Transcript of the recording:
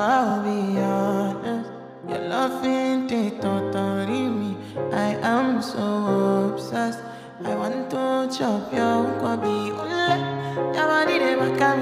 I'll be honest. Your love ain't it totally me. I am so obsessed. I want to chop your kwabi ule. Your body de baka